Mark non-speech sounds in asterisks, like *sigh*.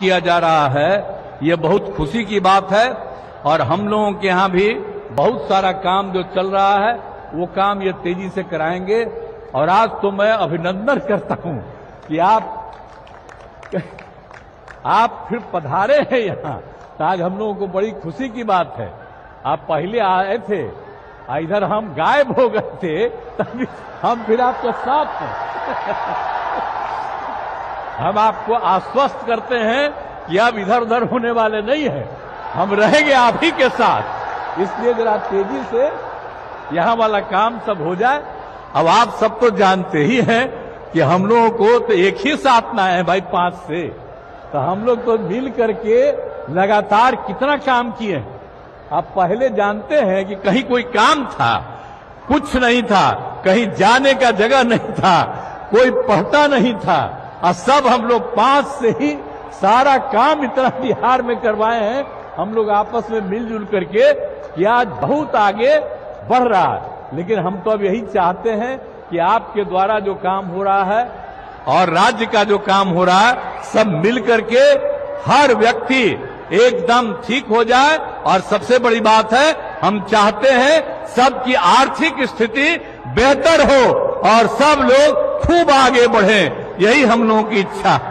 किया जा रहा है, ये बहुत खुशी की बात है, और हम लोगों के यहाँ भी बहुत सारा काम जो चल रहा है, वो काम ये तेज़ी से कराएँगे। और आज तो मैं अभिनंदन करता हूँ कि आप आप फिर पधारे हैं यहाँ। तो आज हम लोगों को बड़ी खुशी की बात है। आप पहले आए थे इधर हम गायब हो गए थे, तभी हम फिर आपके साथ हैं। *laughs* हम आपको आश्वस्त करते हैं कि आप इधर उधर होने वाले नहीं हैं। हम रहेंगे आप ही के साथ। इसलिए जरा तेज़ी से यहाँ वाला काम सब हो जाए। अब आप सब तो जानते ही हैं कि हम लोगों को तो एक ही साथ ना है भाई पाँच से। तो हम लोग तो मिल करके लगातार कितना काम किए हैं। आप पहले जानते हैं कि कहीं कोई काम था, कुछ नहीं था, कहीं जाने का जगह नहीं था, कोई पढ़ता नहीं था। और सब हम लोग पाँच से ही सारा काम इतना बिहार में करवाए हैं। हम लोग आपस में मिलजुल करके कि आज बहुत आगे बढ़ रहा है। लेकिन हम तो अब यही चाहते हैं कि आपके द्वारा जो काम हो रहा है और राज्य का जो काम हो रहा है, सब मिल करके हर व्यक्ति एकदम ठीक हो जाए। और सबसे बड़ी बात है, हम चाहते हैं सबकी आर्थिक स्थिति बेहतर हो और सब लोग खूब आगे बढ़े। यही हम लोगों की इच्छा। है